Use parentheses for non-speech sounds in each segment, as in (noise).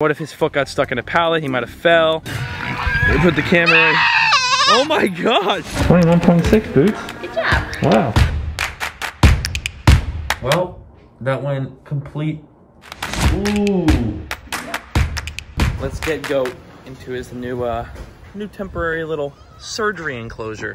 What if his foot got stuck in a pallet? He might have fell. We put the camera in. Oh my gosh! 21.6 boots. Good job. Wow. Well, that went complete. Ooh. Let's get Goat into his new, uh, new temporary little surgery enclosure.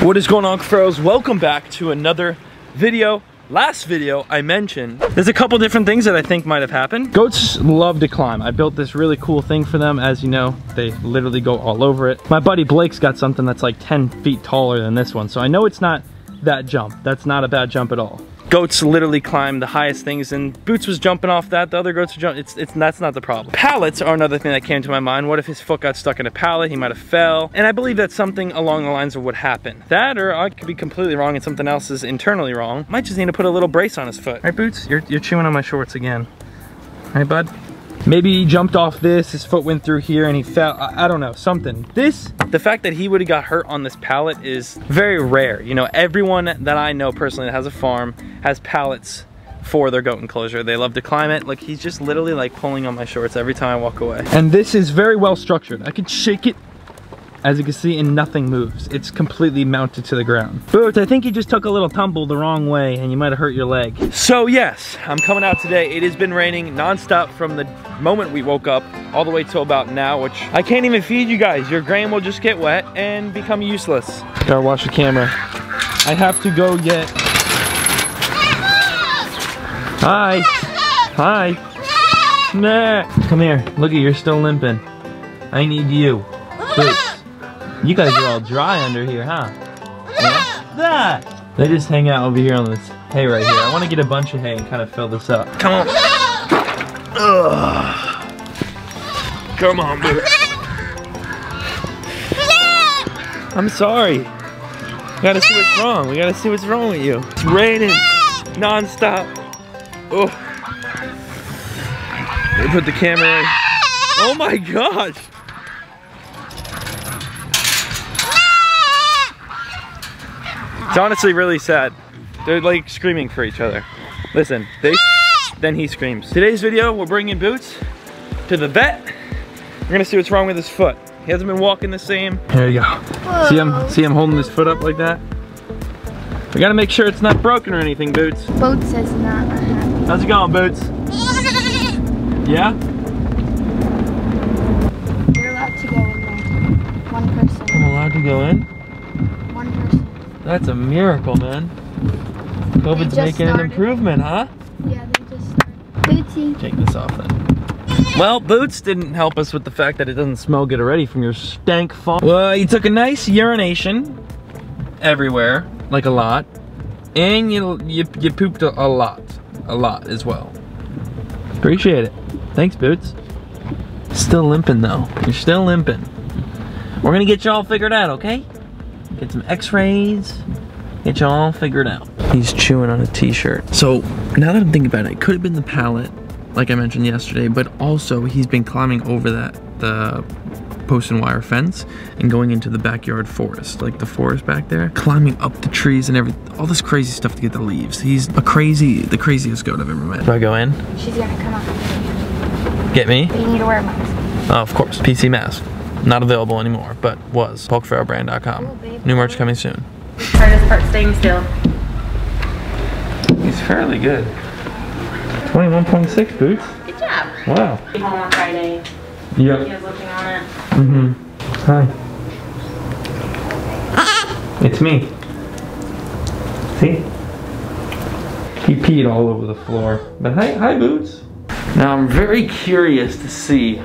What is going on, Cuffaros? Welcome back to another video. Last video, I mentioned there's a couple different things that I think might have happened. Goats love to climb. I built this really cool thing for them. As you know, they literally go all over it. My buddy Blake's got something that's like 10 feet taller than this one. So I know it's not that jump. That's not a bad jump at all. Goats literally climb the highest things and Boots was jumping off that. The other goats were jumping. It's, it's, that's not the problem. Pallets are another thing that came to my mind. What if his foot got stuck in a pallet? He might have fell. And I believe that's something along the lines of what happened. That or I could be completely wrong and something else is internally wrong. Might just need to put a little brace on his foot. All right, Boots, you're, you're chewing on my shorts again. All right, bud? Maybe he jumped off this, his foot went through here and he fell, I, I don't know, something. This, the fact that he would have got hurt on this pallet is very rare. You know, everyone that I know personally that has a farm has pallets for their goat enclosure. They love to climb it. Like he's just literally like pulling on my shorts every time I walk away. And this is very well structured. I can shake it as you can see, and nothing moves. It's completely mounted to the ground. Boots, I think you just took a little tumble the wrong way and you might have hurt your leg. So yes, I'm coming out today. It has been raining nonstop from the moment we woke up all the way till about now, which I can't even feed you guys. Your grain will just get wet and become useless. Gotta wash the camera. I have to go get... Hi. Hi. Nah. Come here. Look at you're still limping. I need you. Boots. You guys are all dry under here, huh? Yeah? That. They just hang out over here on this hay right here. I want to get a bunch of hay and kind of fill this up. Come on. Ugh. Come on, Boots. I'm sorry. We gotta see what's wrong. We gotta see what's wrong with you. It's raining non-stop. Oh. They put the camera in. Oh my gosh. It's honestly really sad. They're like screaming for each other. Listen, they, then he screams. Today's video, we're bringing Boots to the vet. We're gonna see what's wrong with his foot. He hasn't been walking the same. There you go. Whoa. See him, see him holding his foot up like that? We gotta make sure it's not broken or anything, Boots. Boots is not happy. How's it going, Boots? yeah? You're allowed to go in there. One person. I'm allowed to go in? That's a miracle, man. COVID's making started. an improvement, huh? Yeah, they just started. Bootsy. Take this off then. Well, Boots didn't help us with the fact that it doesn't smell good already from your stank fall. Well, you took a nice urination everywhere, like a lot, and you you, you pooped a, a lot, a lot as well. Appreciate it. Thanks, Boots. Still limping though. You're still limping. We're gonna get you all figured out, okay? Get some x-rays, get you all figured out. He's chewing on a t-shirt. So now that I'm thinking about it, it could have been the pallet, like I mentioned yesterday, but also he's been climbing over that, the post and wire fence and going into the backyard forest, like the forest back there, climbing up the trees and every all this crazy stuff to get the leaves. He's a crazy, the craziest goat I've ever met. Do I go in? She's gonna come up. Get me? But you need to wear a mask. Oh, of course. PC mask. Not available anymore, but was. PaulCuffaroBrand.com. New merch coming soon. Hardest part staying still. He's fairly good. 21.6 boots. Good job. Wow. Home on Friday. Yep. He was looking on it. Mm-hmm. Hi. It's me. See? He peed all over the floor. But hi, hi, Boots. Now I'm very curious to see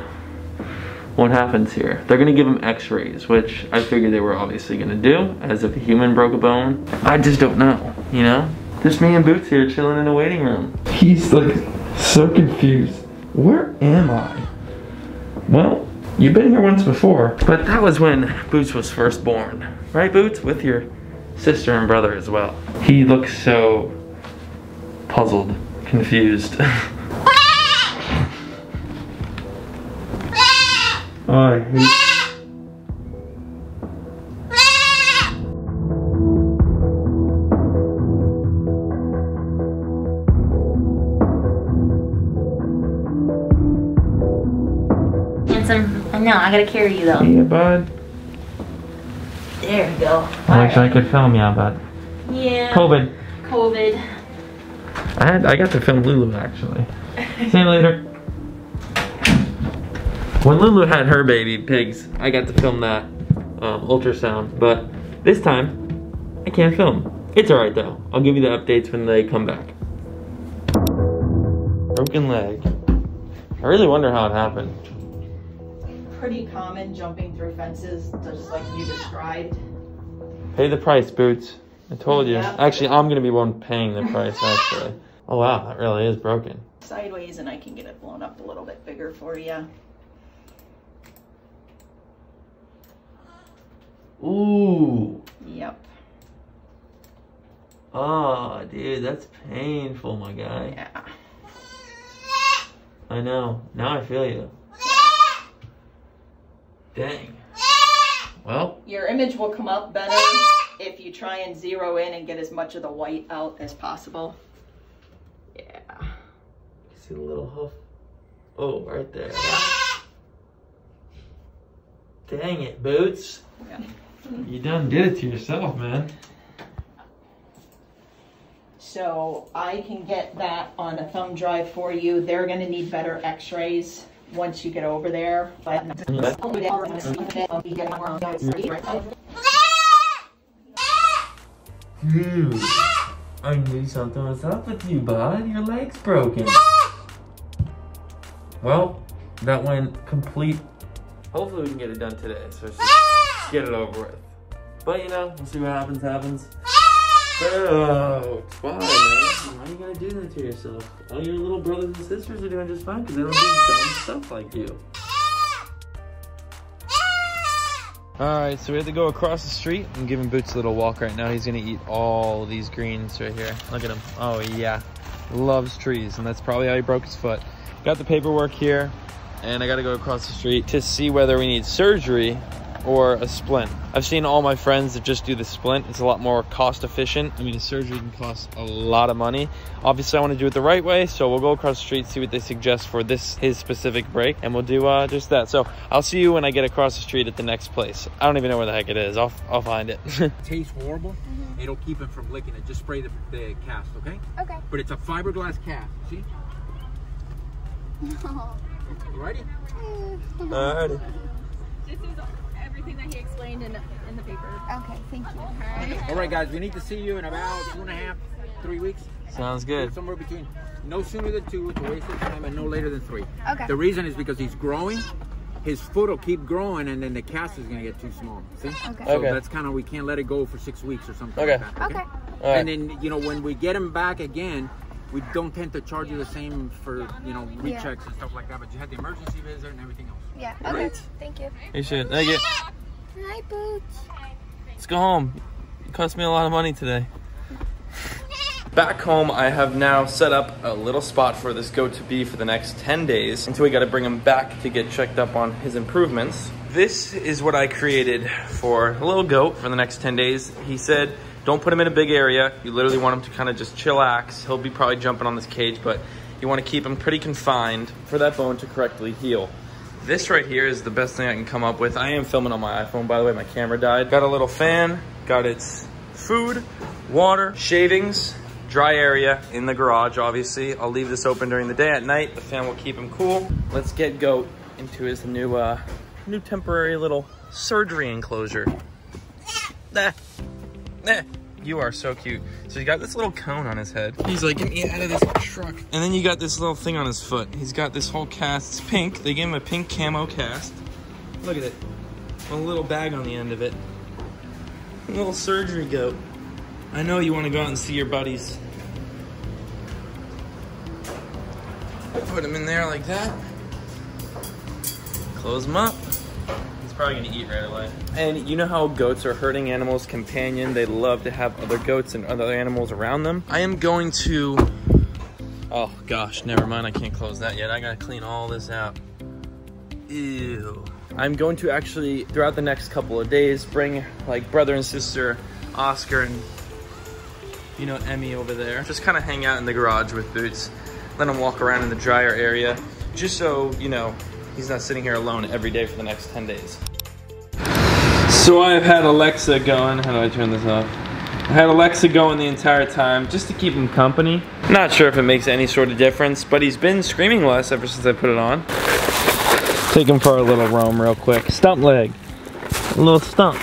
what happens here? They're gonna give him x-rays, which I figured they were obviously gonna do, as if a human broke a bone. I just don't know, you know? Just me and Boots here chilling in the waiting room. He's like so confused. Where am I? Well, you've been here once before, but that was when Boots was first born. Right, Boots? With your sister and brother as well. He looks so puzzled, confused. (laughs) I hate no, I gotta carry you though. Yeah, bud. There we go. I wish right. I could film you, but yeah. COVID. COVID. I had I got to film Lulu actually. See you later. When Lulu had her baby pigs, I got to film that um, ultrasound, but this time I can't film. It's alright though. I'll give you the updates when they come back. Broken leg. I really wonder how it happened. pretty common jumping through fences, just like you described. Pay the price, Boots. I told you. Yep. Actually, I'm gonna be one paying the price, actually. (laughs) Oh wow, that really is broken. Sideways, and I can get it blown up a little bit bigger for you. Ooh. Yep. Oh, dude, that's painful, my guy. Yeah. I know. Now I feel you. Dang. Well, Your image will come up better if you try and zero in and get as much of the white out as possible. Yeah. You can see the little hoof? Oh, right there. (laughs) Dang it, Boots. Yeah. You done did it to yourself, man. So I can get that on a thumb drive for you. They're gonna need better x-rays once you get over there, but. Dude, I knew something was up with you, bud. Your leg's broken. Well, that went complete. Hopefully we can get it done today, so get it over with. But you know, we'll see what happens, happens. Oh, why, man? Why are you gotta do that to yourself? All your little brothers and sisters are doing just fine because they don't do dumb stuff like you. All right, so we have to go across the street. I'm giving Boots a little walk right now. He's gonna eat all these greens right here. Look at him. Oh yeah, loves trees, and that's probably how he broke his foot. Got the paperwork here, and I gotta go across the street to see whether we need surgery or a splint. I've seen all my friends that just do the splint. It's a lot more cost efficient. I mean, a surgery can cost a lot of money. Obviously, I want to do it the right way, so we'll go across the street, see what they suggest for this his specific break, and we'll do uh, just that. So I'll see you when I get across the street at the next place. I don't even know where the heck it is. I'll I'll find it. (laughs) tastes horrible, it'll keep him from licking it. Just spray the, the cast, okay? Okay. But it's a fiberglass cast, see? (laughs) You ready? Alrighty. This is everything that he explained in, in the paper. Okay, thank you. All right, guys, we need to see you in about two and a half, three weeks. Sounds good. Somewhere between. No sooner than two, it's a waste of time, and no later than three. Okay. The reason is because he's growing. His foot will keep growing, and then the cast is gonna get too small. See? Okay. So Okay. that's kind of we can't let it go for six weeks or something. Okay. Like that, Okay. All And then you know when we get him back again, we don't tend to charge you the same for you know Yeah. rechecks and stuff like that. But you had the emergency visit and everything else. Yeah. Okay. right. Thank you. You should. Thank you. Hi, Boots. Let's go home. It cost me a lot of money today. Back home, I have now set up a little spot for this goat to be for the next 10 days until we got to bring him back to get checked up on his improvements. This is what I created for a little goat for the next 10 days. He said, don't put him in a big area. You literally want him to kind of just chillax. He'll be probably jumping on this cage, but you want to keep him pretty confined for that bone to correctly heal. This right here is the best thing I can come up with. I am filming on my iPhone, by the way, my camera died. Got a little fan, got its food, water, shavings, dry area in the garage, obviously. I'll leave this open during the day. At night, the fan will keep him cool. Let's get Goat into his new, uh, new temporary little surgery enclosure. Nah, nah. You are so cute. So he's got this little cone on his head. He's like, get me out of this truck. And then you got this little thing on his foot. He's got this whole cast. It's pink. They gave him a pink camo cast. Look at it. A little bag on the end of it. A little surgery goat. I know you want to go out and see your buddies. Put him in there like that. Close him up. Probably gonna eat right away. And you know how goats are herding animals companion? They love to have other goats and other animals around them. I am going to, oh gosh, never mind. I can't close that yet. I gotta clean all this out. Ew. I'm going to actually, throughout the next couple of days, bring like brother and sister, Oscar and you know, Emmy over there. Just kind of hang out in the garage with Boots. Let him walk around in the dryer area. Just so, you know, he's not sitting here alone every day for the next 10 days. So I've had Alexa going. How do I turn this off? I had Alexa going the entire time just to keep him company. Not sure if it makes any sort of difference, but he's been screaming less ever since I put it on. Take him for a little roam real quick. Stump leg. A little stump.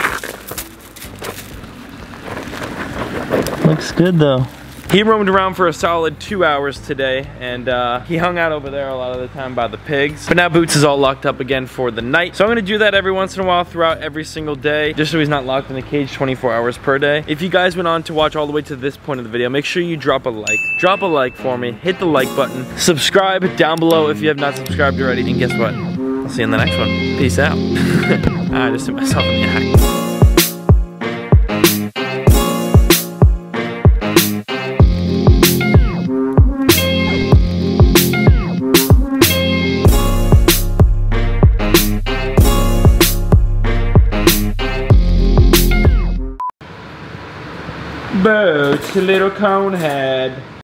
Looks good though. He roamed around for a solid two hours today and uh, he hung out over there a lot of the time by the pigs. But now Boots is all locked up again for the night. So I'm gonna do that every once in a while throughout every single day just so he's not locked in a cage 24 hours per day. If you guys went on to watch all the way to this point of the video, make sure you drop a like. Drop a like for me, hit the like button, subscribe down below if you have not subscribed already, and guess what? I'll see you in the next one. Peace out. (laughs) I just hit myself in the eye. Little cone head.